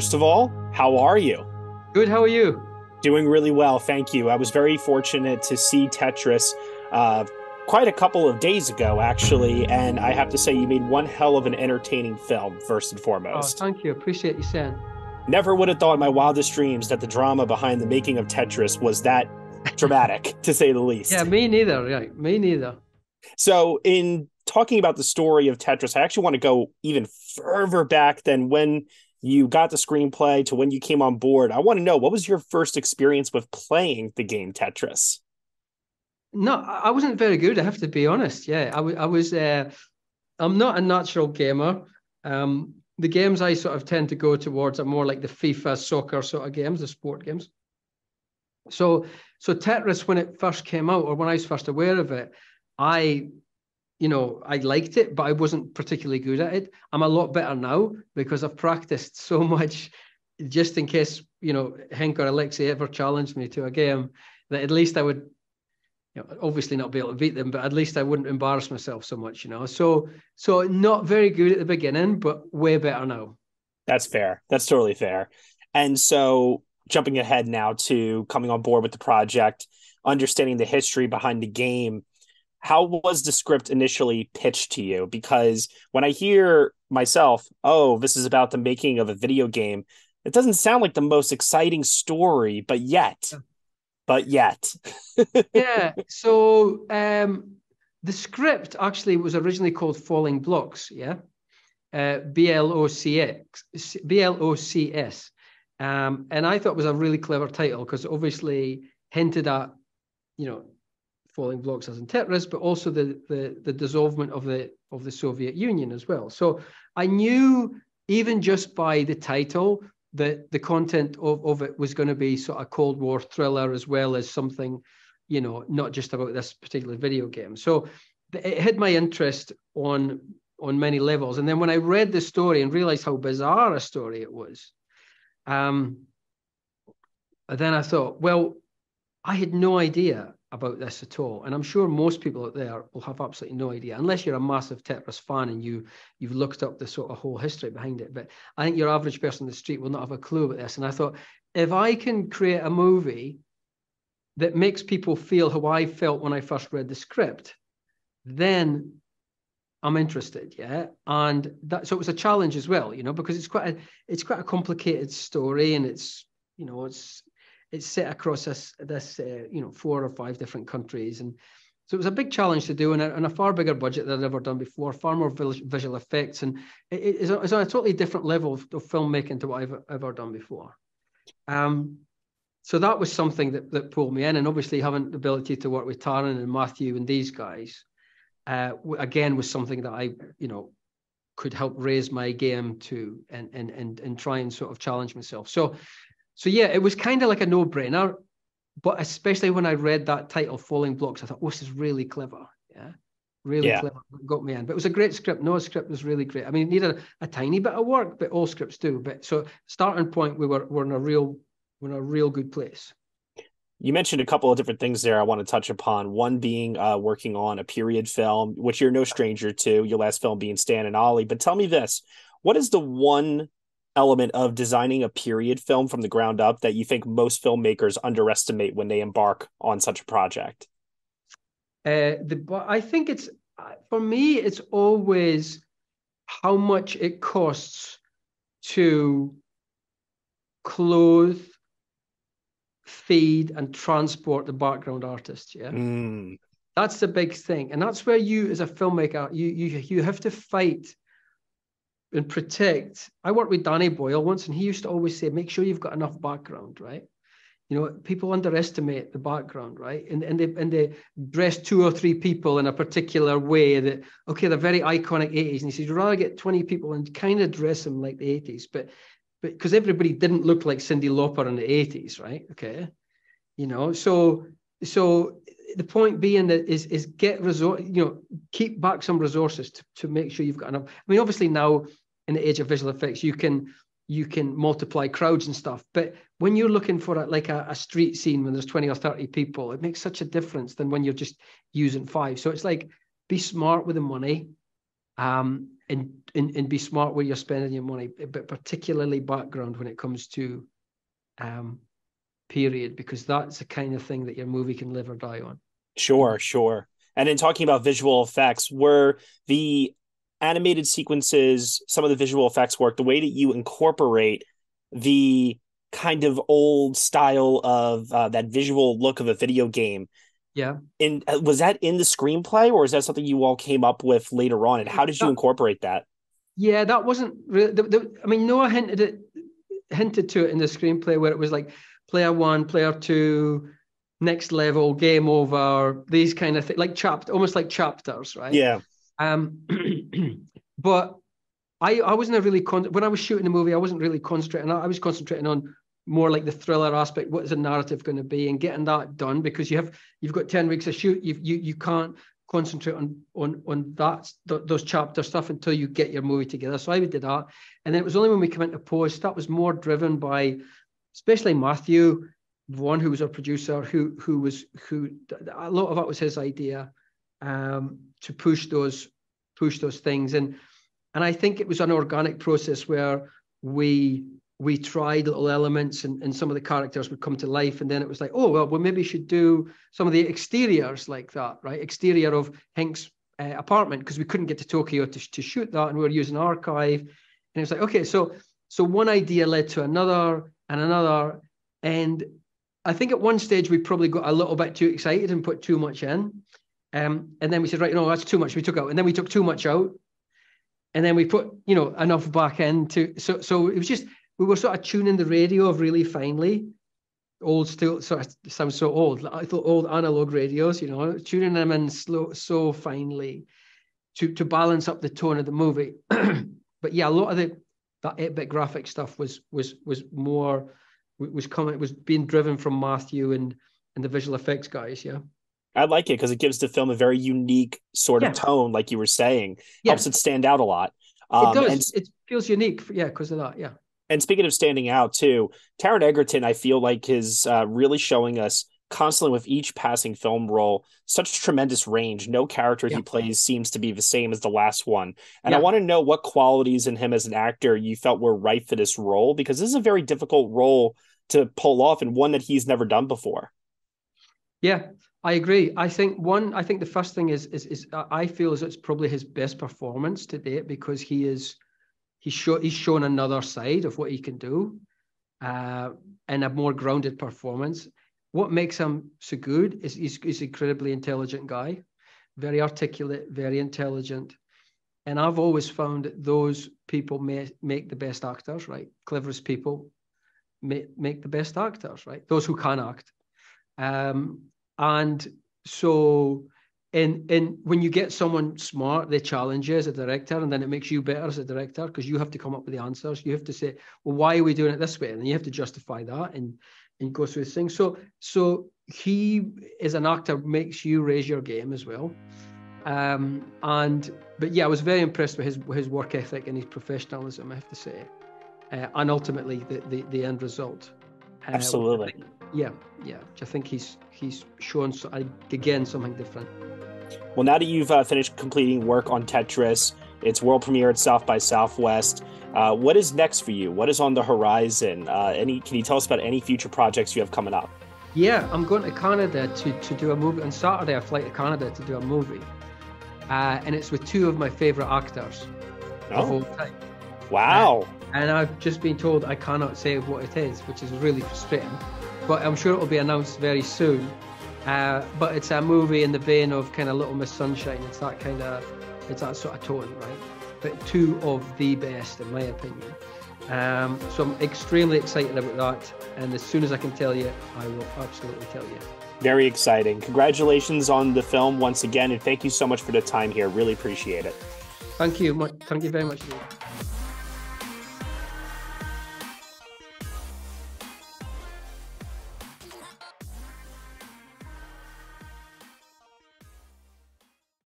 first of all, how are you? Good. How are you? Doing really well, thank you. I was very fortunate to see Tetris uh, quite a couple of days ago, actually, and I have to say, you made one hell of an entertaining film, first and foremost. Oh, thank you. Appreciate you saying. Never would have thought in my wildest dreams that the drama behind the making of Tetris was that dramatic, to say the least. Yeah, me neither. Right, me neither. So, in talking about the story of Tetris, I actually want to go even further back than when you got the screenplay to when you came on board. I want to know what was your first experience with playing the game Tetris? No, I wasn't very good. I have to be honest. Yeah, I, w- I was. Uh, I'm not a natural gamer. Um, the games I sort of tend to go towards are more like the FIFA soccer sort of games, the sport games. So, so Tetris, when it first came out, or when I was first aware of it, I you know, I liked it, but I wasn't particularly good at it. I'm a lot better now because I've practiced so much just in case, you know, Henk or Alexei ever challenged me to a game that at least I would, you know, obviously not be able to beat them, but at least I wouldn't embarrass myself so much, you know. So, so not very good at the beginning, but way better now. That's fair. That's totally fair. And so jumping ahead now to coming on board with the project, understanding the history behind the game how was the script initially pitched to you? Because when I hear myself, oh, this is about the making of a video game, it doesn't sound like the most exciting story, but yet, but yet. yeah. So um, the script actually was originally called Falling Blocks. Yeah. Uh, B L O C X, B L O C S. Um, and I thought it was a really clever title because obviously hinted at, you know, falling blocks as in Tetris, but also the, the, the dissolvement of the of the Soviet Union as well. So I knew even just by the title that the content of, of it was going to be sort of Cold War thriller as well as something, you know, not just about this particular video game. So it hit my interest on on many levels. And then when I read the story and realized how bizarre a story it was, um, then I thought, well, I had no idea about this at all. And I'm sure most people out there will have absolutely no idea, unless you're a massive Tetris fan and you you've looked up the sort of whole history behind it. But I think your average person in the street will not have a clue about this. And I thought, if I can create a movie that makes people feel how I felt when I first read the script, then I'm interested, yeah. And that so it was a challenge as well, you know, because it's quite a it's quite a complicated story and it's you know it's it's set across this this uh, you know four or five different countries and so it was a big challenge to do and a, and a far bigger budget than I'd ever done before, far more visual effects, and it, it's, on a totally different level of, of filmmaking to what I've ever done before. Um, so that was something that, that pulled me in, and obviously having the ability to work with Taron and Matthew and these guys, uh, again was something that I, you know, could help raise my game to and and and and try and sort of challenge myself. So so yeah, it was kind of like a no-brainer, but especially when I read that title, Falling Blocks, I thought, oh, this is really clever. Yeah. Really yeah. clever. Got me in. But it was a great script. No script was really great. I mean, it needed a, a tiny bit of work, but all scripts do. But so starting point, we were we're in a real we're in a real good place. You mentioned a couple of different things there I want to touch upon. One being uh, working on a period film, which you're no stranger to, your last film being Stan and Ollie. But tell me this what is the one element of designing a period film from the ground up that you think most filmmakers underestimate when they embark on such a project? Uh, the, I think it's for me, it's always how much it costs to clothe, feed, and transport the background artist. Yeah. Mm. That's the big thing. And that's where you, as a filmmaker, you you you have to fight and protect. I worked with Danny Boyle once, and he used to always say, make sure you've got enough background, right? You know, people underestimate the background, right? And, and, they, and they dress two or three people in a particular way that, okay, they're very iconic 80s. And he says, you'd rather get 20 people and kind of dress them like the 80s. But but because everybody didn't look like Cyndi Lauper in the 80s, right? Okay. You know, so so the point being that is is get resource, you know, keep back some resources to, to make sure you've got enough. I mean, obviously now in the age of visual effects, you can you can multiply crowds and stuff. But when you're looking for a, like a, a, street scene when there's 20 or 30 people, it makes such a difference than when you're just using five. So it's like be smart with the money um, and, and and be smart where you're spending your money, but particularly background when it comes to um, period, because that's the kind of thing that your movie can live or die on. Sure, sure. And in talking about visual effects, were the animated sequences, some of the visual effects work, the way that you incorporate the kind of old style of uh, that visual look of a video game. Yeah. And uh, was that in the screenplay or is that something you all came up with later on? And how did you incorporate that? Yeah, that wasn't really, the, the, I mean, Noah hinted it, hinted to it in the screenplay where it was like player one, player two, next level, game over, these kind of things, like chapter, almost like chapters, right? Yeah. Um, but I I wasn't really con- when I was shooting the movie, I wasn't really concentrating. I was concentrating on more like the thriller aspect. What is the narrative going to be, and getting that done because you have you've got ten weeks of shoot. You you you can't concentrate on on on that th- those chapter stuff until you get your movie together. So I did that, and then it was only when we came into post that was more driven by, especially Matthew, Vaughn who was our producer, who who was who a lot of that was his idea, um, to push those push those things. And and I think it was an organic process where we we tried little elements and, and some of the characters would come to life. And then it was like oh well we maybe should do some of the exteriors like that right? Exterior of Henk's uh, apartment because we couldn't get to Tokyo to, to shoot that and we were using archive. And it was like okay so so one idea led to another and another and I think at one stage we probably got a little bit too excited and put too much in um, and then we said right no that's too much we took out and then we took too much out and then we put you know enough back in to. so so it was just we were sort of tuning the radio of really finely old still sort of sounds so old i thought old analog radios you know tuning them in slow so finely to to balance up the tone of the movie but yeah a lot of the that 8-bit graphic stuff was was was more was coming was being driven from matthew and and the visual effects guys yeah I like it because it gives the film a very unique sort of tone, like you were saying. Yeah. Helps it stand out a lot. Um, it does. And, it feels unique, for, yeah, because of that. Yeah. And speaking of standing out too, Taron Egerton, I feel like is uh, really showing us constantly with each passing film role such tremendous range. No character yeah. he plays seems to be the same as the last one. And yeah. I want to know what qualities in him as an actor you felt were right for this role because this is a very difficult role to pull off and one that he's never done before. Yeah, I agree. I think one. I think the first thing is is is I feel as it's probably his best performance to date because he is he's show, he's shown another side of what he can do, uh, and a more grounded performance. What makes him so good is he's, he's an incredibly intelligent guy, very articulate, very intelligent, and I've always found that those people may make the best actors. Right, cleverest people make make the best actors. Right, those who can act. Um, and so, in in when you get someone smart, they challenge you as a director, and then it makes you better as a director because you have to come up with the answers. You have to say, well, why are we doing it this way? And you have to justify that and and go through things. So so he as an actor makes you raise your game as well. Um, and but yeah, I was very impressed with his his work ethic and his professionalism. I have to say, uh, and ultimately the, the the end result. Uh, Absolutely. Yeah, yeah. I think he's he's shown so, again something different. Well, now that you've uh, finished completing work on Tetris, its world premiere at South by Southwest. Uh, what is next for you? What is on the horizon? Uh, any? Can you tell us about any future projects you have coming up? Yeah, I'm going to Canada to, to do a movie. On Saturday, I fly to Canada to do a movie. Uh, and it's with two of my favorite actors oh. of all time. Wow. Uh, and I've just been told I cannot say what it is, which is really frustrating but I'm sure it will be announced very soon. Uh, but it's a movie in the vein of kind of Little Miss Sunshine. It's that kind of, it's that sort of tone, right? But two of the best, in my opinion. Um, so I'm extremely excited about that. And as soon as I can tell you, I will absolutely tell you. Very exciting. Congratulations on the film once again. And thank you so much for the time here. Really appreciate it. Thank you. Thank you very much.